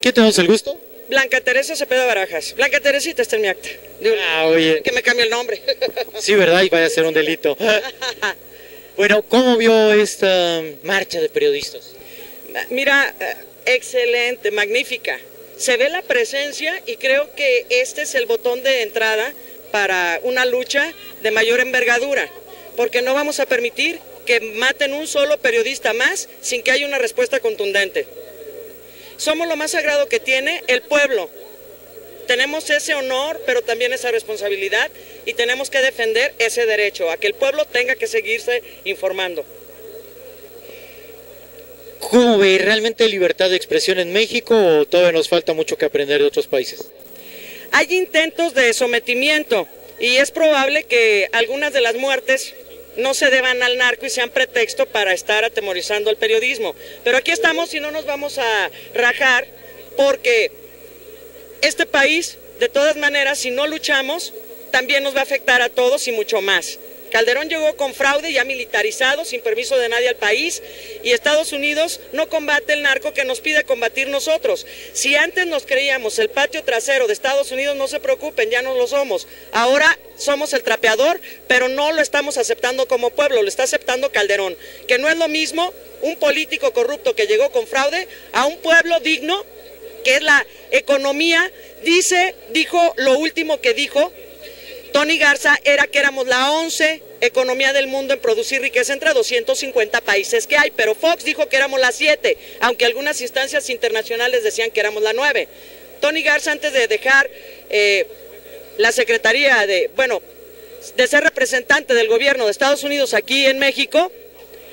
¿Qué tenemos el gusto? Blanca Teresa Cepeda Barajas. Blanca Teresita está en mi acta. Ah, oye. Que me cambie el nombre. Sí, ¿verdad? Y vaya a ser un delito. Bueno, ¿cómo vio esta marcha de periodistas? Mira, eh, excelente, magnífica. Se ve la presencia y creo que este es el botón de entrada para una lucha de mayor envergadura, porque no vamos a permitir que maten un solo periodista más sin que haya una respuesta contundente. Somos lo más sagrado que tiene el pueblo. Tenemos ese honor, pero también esa responsabilidad y tenemos que defender ese derecho a que el pueblo tenga que seguirse informando. ¿Cómo ve? ¿Realmente libertad de expresión en México o todavía nos falta mucho que aprender de otros países? Hay intentos de sometimiento y es probable que algunas de las muertes no se deban al narco y sean pretexto para estar atemorizando al periodismo. Pero aquí estamos y no nos vamos a rajar porque este país, de todas maneras, si no luchamos, también nos va a afectar a todos y mucho más. Calderón llegó con fraude ya militarizado, sin permiso de nadie al país, y Estados Unidos no combate el narco que nos pide combatir nosotros. Si antes nos creíamos el patio trasero de Estados Unidos, no se preocupen, ya no lo somos. Ahora somos el trapeador, pero no lo estamos aceptando como pueblo, lo está aceptando Calderón, que no es lo mismo un político corrupto que llegó con fraude a un pueblo digno, que es la economía, dice, dijo lo último que dijo, Tony Garza era que éramos la 11 economía del mundo en producir riqueza entre 250 países que hay, pero Fox dijo que éramos la 7, aunque algunas instancias internacionales decían que éramos la 9. Tony Garza antes de dejar eh, la Secretaría de, bueno, de ser representante del gobierno de Estados Unidos aquí en México,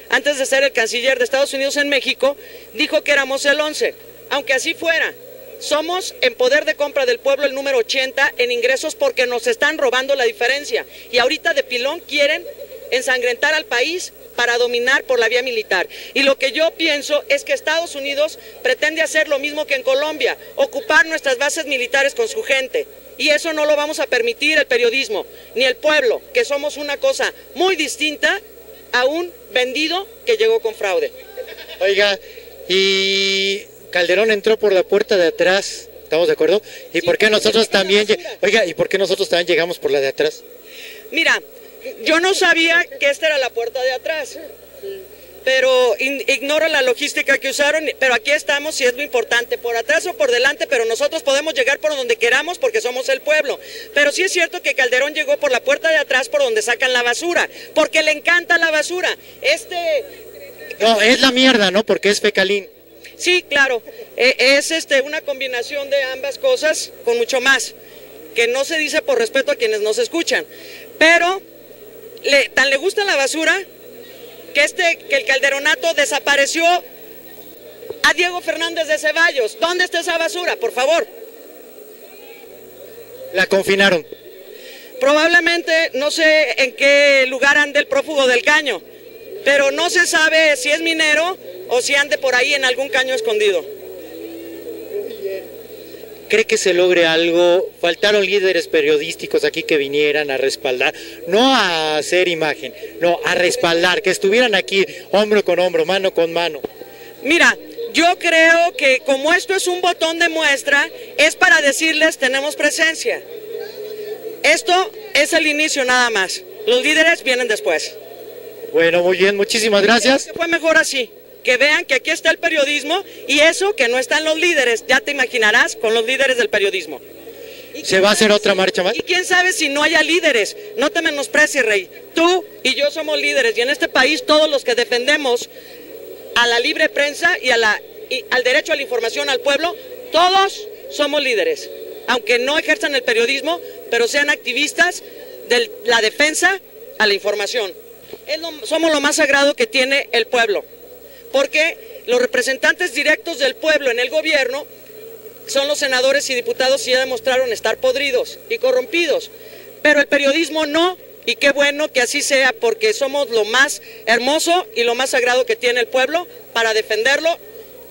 antes de ser el canciller de Estados Unidos en México, dijo que éramos el 11, aunque así fuera. Somos en poder de compra del pueblo el número 80 en ingresos porque nos están robando la diferencia. Y ahorita de pilón quieren ensangrentar al país para dominar por la vía militar. Y lo que yo pienso es que Estados Unidos pretende hacer lo mismo que en Colombia, ocupar nuestras bases militares con su gente. Y eso no lo vamos a permitir el periodismo, ni el pueblo, que somos una cosa muy distinta a un vendido que llegó con fraude. Oiga, y Calderón entró por la puerta de atrás, ¿estamos de acuerdo? ¿Y por qué nosotros también, oiga, ¿y por qué nosotros también llegamos por la de atrás? Mira, yo no sabía que esta era la puerta de atrás, pero ignoro la logística que usaron, pero aquí estamos y es lo importante, por atrás o por delante, pero nosotros podemos llegar por donde queramos porque somos el pueblo. Pero sí es cierto que Calderón llegó por la puerta de atrás por donde sacan la basura, porque le encanta la basura. Este... No, es la mierda, ¿no? Porque es fecalín. Sí, claro, e, es este, una combinación de ambas cosas con mucho más, que no se dice por respeto a quienes nos escuchan, pero le, tan le gusta la basura que, este, que el calderonato desapareció a Diego Fernández de Ceballos. ¿Dónde está esa basura, por favor? La confinaron. Probablemente, no sé en qué lugar ande el prófugo del caño, pero no se sabe si es minero o si ande por ahí en algún caño escondido. ¿Cree que se logre algo? Faltaron líderes periodísticos aquí que vinieran a respaldar, no a hacer imagen, no, a respaldar, que estuvieran aquí hombro con hombro, mano con mano. Mira, yo creo que como esto es un botón de muestra, es para decirles tenemos presencia. Esto es el inicio nada más. Los líderes vienen después. Bueno, muy bien, muchísimas gracias. fue mejor así que vean que aquí está el periodismo y eso que no están los líderes, ya te imaginarás con los líderes del periodismo. ¿Se va a hacer otra marcha más? Y quién sabe si no haya líderes. No te menosprecies, Rey. Tú y yo somos líderes y en este país todos los que defendemos a la libre prensa y, a la, y al derecho a la información al pueblo, todos somos líderes. Aunque no ejerzan el periodismo, pero sean activistas de la defensa a la información. somos lo más sagrado que tiene el pueblo porque los representantes directos del pueblo en el gobierno son los senadores y diputados y ya demostraron estar podridos y corrompidos. Pero el periodismo no, y qué bueno que así sea porque somos lo más hermoso y lo más sagrado que tiene el pueblo para defenderlo,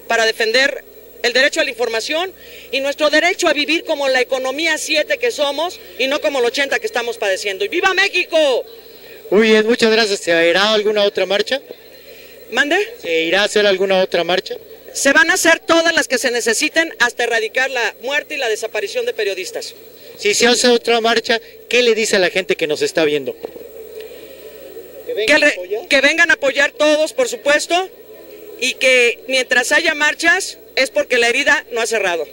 para defender el derecho a la información y nuestro derecho a vivir como la economía 7 que somos y no como el 80 que estamos padeciendo. ¡Y viva México! Muy bien, muchas gracias. ¿Se irá alguna otra marcha? ¿Mande? ¿Se irá a hacer alguna otra marcha? Se van a hacer todas las que se necesiten hasta erradicar la muerte y la desaparición de periodistas. Si se hace otra marcha, ¿qué le dice a la gente que nos está viendo? Que vengan, que, que vengan a apoyar todos, por supuesto, y que mientras haya marchas es porque la herida no ha cerrado.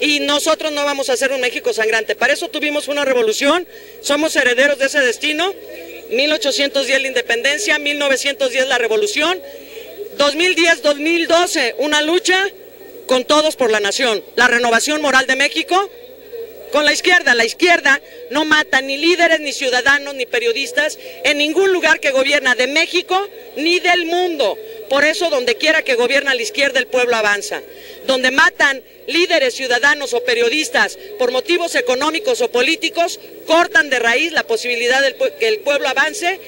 Y nosotros no vamos a hacer un México sangrante. Para eso tuvimos una revolución, somos herederos de ese destino. 1810 la independencia, 1910 la revolución, 2010-2012 una lucha con todos por la nación. La renovación moral de México con la izquierda. La izquierda no mata ni líderes, ni ciudadanos, ni periodistas en ningún lugar que gobierna de México ni del mundo. Por eso donde quiera que gobierna la izquierda el pueblo avanza. Donde matan líderes, ciudadanos o periodistas por motivos económicos o políticos, cortan de raíz la posibilidad de que el pueblo avance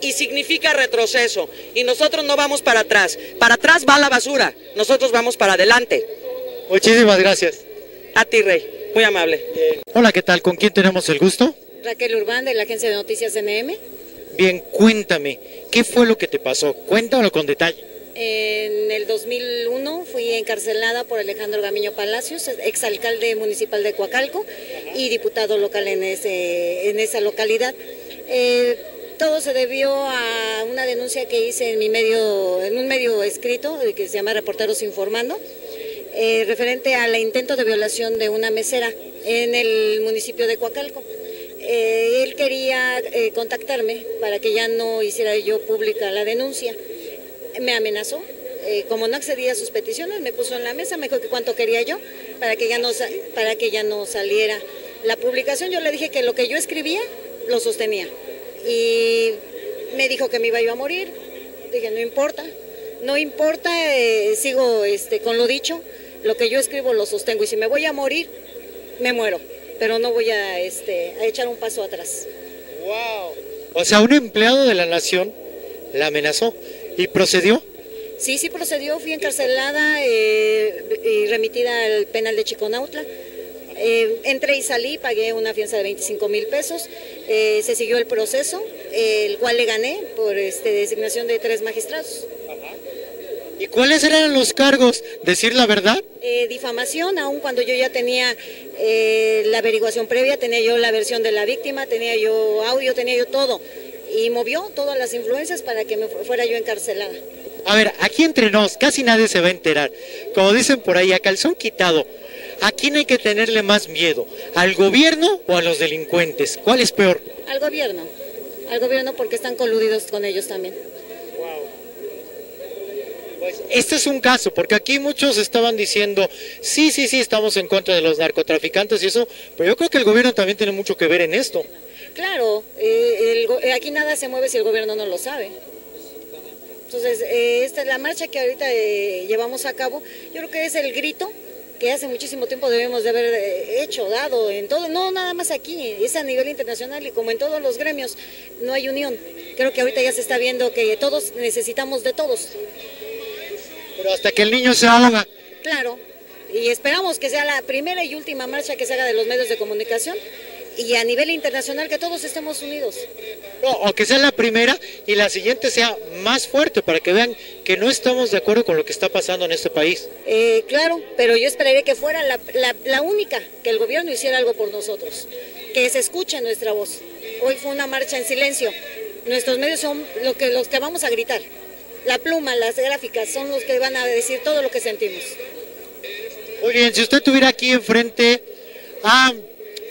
y significa retroceso. Y nosotros no vamos para atrás. Para atrás va la basura. Nosotros vamos para adelante. Muchísimas gracias. A ti, Rey. Muy amable. Hola, ¿qué tal? ¿Con quién tenemos el gusto? Raquel Urbán, de la agencia de noticias NM. Bien, cuéntame, ¿qué fue lo que te pasó? Cuéntamelo con detalle. En el 2001 fui encarcelada por Alejandro Gamiño Palacios, exalcalde municipal de Coacalco y diputado local en, ese, en esa localidad. Eh, todo se debió a una denuncia que hice en mi medio, en un medio escrito que se llama Reporteros Informando, eh, referente al intento de violación de una mesera en el municipio de Coacalco. Eh, él quería eh, contactarme para que ya no hiciera yo pública la denuncia. Me amenazó. Eh, como no accedía a sus peticiones, me puso en la mesa, me dijo que cuánto quería yo para que ya no, para que ya no saliera la publicación. Yo le dije que lo que yo escribía lo sostenía. Y me dijo que me iba yo a morir. Dije, no importa, no importa, sigo este, con lo dicho, lo que yo escribo lo sostengo. Y si me voy a morir, me muero pero no voy a, este, a echar un paso atrás. ¡Wow! O sea, un empleado de la nación la amenazó y procedió. Sí, sí procedió, fui encarcelada eh, y remitida al penal de Chiconautla. Eh, entré y salí, pagué una fianza de 25 mil pesos, eh, se siguió el proceso, el cual le gané por este, designación de tres magistrados. ¿Y cuáles eran los cargos? ¿Decir la verdad? Eh, difamación, aun cuando yo ya tenía eh, la averiguación previa, tenía yo la versión de la víctima, tenía yo audio, tenía yo todo. Y movió todas las influencias para que me fuera yo encarcelada. A ver, aquí entre nos, casi nadie se va a enterar. Como dicen por ahí, a calzón quitado, ¿a quién hay que tenerle más miedo? ¿Al gobierno o a los delincuentes? ¿Cuál es peor? Al gobierno. Al gobierno porque están coludidos con ellos también. Pues este es un caso, porque aquí muchos estaban diciendo, sí, sí, sí, estamos en contra de los narcotraficantes y eso, pero yo creo que el gobierno también tiene mucho que ver en esto. Claro, eh, eh, aquí nada se mueve si el gobierno no lo sabe. Entonces, eh, esta es la marcha que ahorita llevamos a cabo, yo creo que es el grito que hace muchísimo tiempo debemos de haber hecho, dado en todo, no nada más aquí, es a nivel internacional y como en todos los gremios, no hay unión. Creo que ahorita ya se está viendo que todos necesitamos de todos. Pero hasta que el niño se haga. Claro, y esperamos que sea la primera y última marcha que se haga de los medios de comunicación y a nivel internacional que todos estemos unidos. o que sea la primera y la siguiente sea más fuerte para que vean que no estamos de acuerdo con lo que está pasando en este país. Eh, claro, pero yo esperaría que fuera la, la, única, que el gobierno hiciera algo por nosotros, que se escuche nuestra voz. Hoy fue una marcha en silencio. Nuestros medios son lo que, los que vamos a gritar la pluma, las gráficas, son los que van a decir todo lo que sentimos. Muy bien, si usted tuviera aquí enfrente a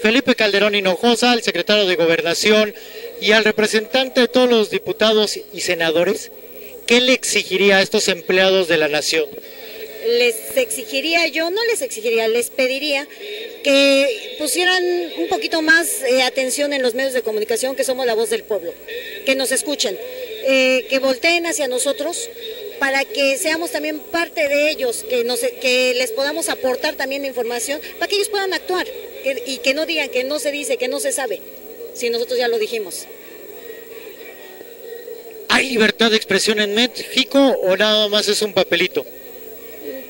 Felipe Calderón Hinojosa, el secretario de Gobernación, y al representante de todos los diputados y senadores, ¿qué le exigiría a estos empleados de la nación? Les exigiría, yo no les exigiría, les pediría que pusieran un poquito más eh, atención en los medios de comunicación, que somos la voz del pueblo, que nos escuchen. Eh, que volteen hacia nosotros para que seamos también parte de ellos, que, nos, que les podamos aportar también información, para que ellos puedan actuar y que no digan que no se dice, que no se sabe. si nosotros ya lo dijimos. ¿Hay libertad de expresión en México o nada más es un papelito?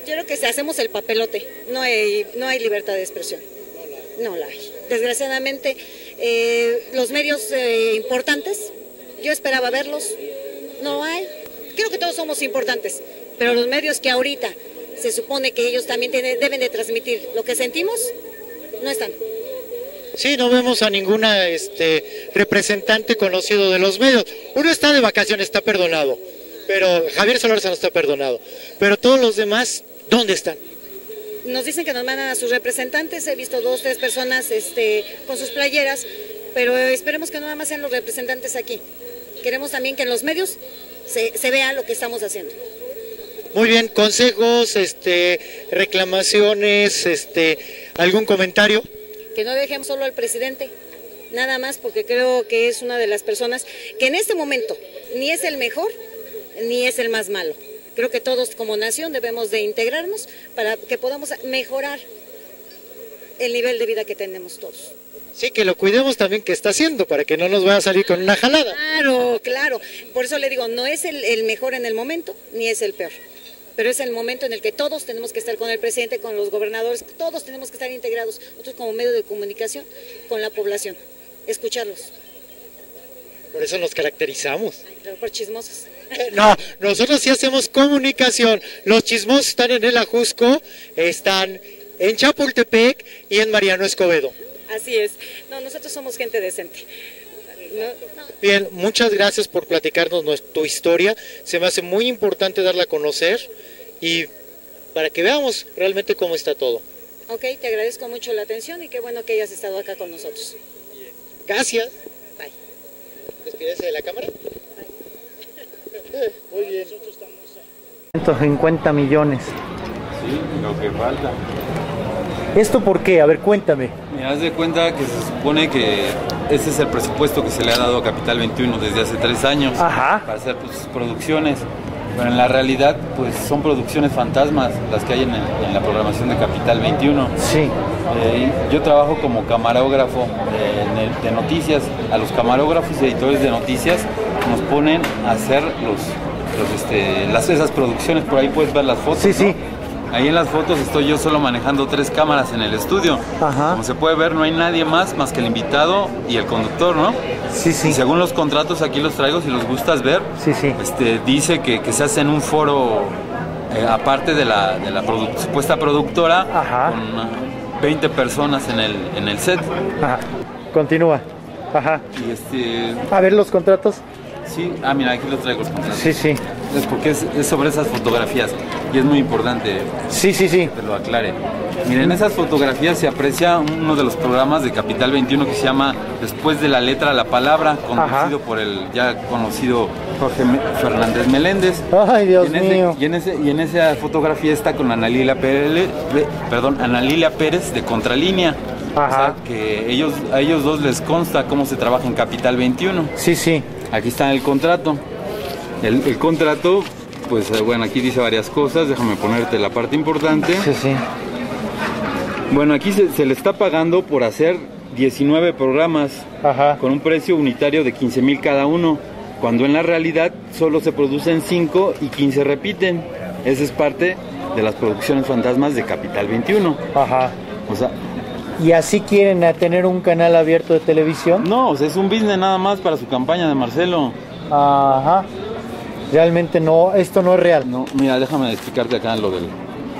Yo creo que si hacemos el papelote, no hay, no hay libertad de expresión. No la hay. Desgraciadamente, eh, los medios eh, importantes, yo esperaba verlos, no hay. Creo que todos somos importantes, pero los medios que ahorita se supone que ellos también tienen, deben de transmitir lo que sentimos, no están. Sí, no vemos a ninguna este, representante conocido de los medios. Uno está de vacaciones, está perdonado, pero Javier Solorza no está perdonado. Pero todos los demás, ¿dónde están? Nos dicen que nos mandan a sus representantes, he visto dos, tres personas este, con sus playeras, pero esperemos que no nada más sean los representantes aquí. Queremos también que en los medios se, se vea lo que estamos haciendo. Muy bien, consejos, este, reclamaciones, este, algún comentario que no dejemos solo al presidente, nada más porque creo que es una de las personas que en este momento ni es el mejor ni es el más malo. Creo que todos como nación debemos de integrarnos para que podamos mejorar el nivel de vida que tenemos todos. Sí, que lo cuidemos también que está haciendo para que no nos vaya a salir con una jalada. Claro, claro. Por eso le digo, no es el, el mejor en el momento ni es el peor pero es el momento en el que todos tenemos que estar con el presidente, con los gobernadores, todos tenemos que estar integrados, nosotros como medio de comunicación, con la población, escucharlos. Por eso nos caracterizamos. por chismosos. No, nosotros sí hacemos comunicación. Los chismosos están en el Ajusco, están en Chapultepec y en Mariano Escobedo. Así es. No, nosotros somos gente decente. Bien, muchas gracias por platicarnos tu historia. Se me hace muy importante darla a conocer y para que veamos realmente cómo está todo. Ok, te agradezco mucho la atención y qué bueno que hayas estado acá con nosotros. Gracias. Bye. Despídese de la cámara. Bye. Muy bien. 150 millones. Sí, lo que falta. ¿Esto por qué? A ver, cuéntame. Me das de cuenta que se supone que ese es el presupuesto que se le ha dado a Capital 21 desde hace tres años Ajá. para hacer pues, producciones. Pero en la realidad, pues son producciones fantasmas las que hay en, el- en la programación de Capital 21. Sí. Eh, yo trabajo como camarógrafo de, noticias. A los camarógrafos y editores de noticias nos ponen a hacer los, los, este, las, esas producciones. Por ahí puedes ver las fotos. Sí, ¿no? sí. Ahí en las fotos estoy yo solo manejando tres cámaras en el estudio. Ajá. Como se puede ver, no hay nadie más más que el invitado y el conductor, ¿no? Sí, sí. Y según los contratos, aquí los traigo, si los gustas ver, Sí, sí. este, dice que, que se hace en un foro eh, aparte de la, de la produ- supuesta productora, Ajá. con ah, 20 personas en el, en el set. Ajá. Continúa. Ajá. Y este, A ver los contratos. Sí, ah, mira, aquí los traigo. Sí, sí. Es porque es, es sobre esas fotografías y es muy importante Sí, sí, sí. que te lo aclare. Miren, en esas fotografías se aprecia uno de los programas de Capital 21 que se llama Después de la letra la palabra, conducido por el ya conocido Jorge Fernández Meléndez. Ay, Dios y en, ese- mío. y, en ese- y en esa fotografía está con Ana Lilia Pérez, perdón, Ana Lilia Pérez de Contralínea. Ajá. O sea, que ellos, a ellos dos les consta cómo se trabaja en Capital 21. Sí, sí. Aquí está el contrato. El, el contrato, pues eh, bueno, aquí dice varias cosas. Déjame ponerte la parte importante. Sí, sí. Bueno, aquí se, se le está pagando por hacer 19 programas Ajá. con un precio unitario de 15 mil cada uno, cuando en la realidad solo se producen 5 y 15 repiten. Esa es parte de las producciones fantasmas de Capital 21. Ajá. O sea, ¿Y así quieren a tener un canal abierto de televisión? no, o sea, es un business nada más para su campaña de Marcelo. Ajá. Realmente no, esto no es real. No, mira, déjame explicarte acá lo del.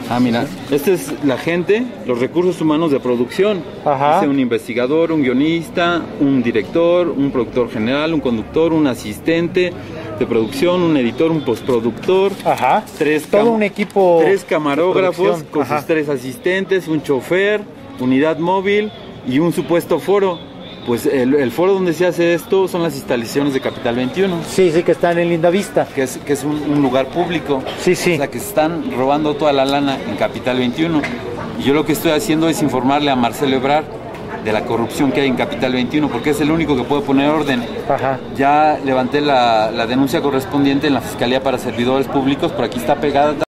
Ah, mira, esta es la gente, los recursos humanos de producción. Ajá. Dice un investigador, un guionista, un director, un productor general, un conductor, un asistente de producción, un editor, un postproductor. Ajá. Tres Todo un equipo. Tres camarógrafos con sus tres asistentes, un chofer, unidad móvil y un supuesto foro. Pues el, el foro donde se hace esto son las instalaciones de Capital 21 Sí, sí, que están en Linda Vista. que es, que es un, un lugar público. Sí, sí. O sea, que se están robando toda la lana en Capital 21. Y yo lo que estoy haciendo es informarle a Marcelo Ebrard de la corrupción que hay en Capital 21, porque es el único que puede poner orden. Ajá. Ya levanté la, la denuncia correspondiente en la Fiscalía para Servidores Públicos, por aquí está pegada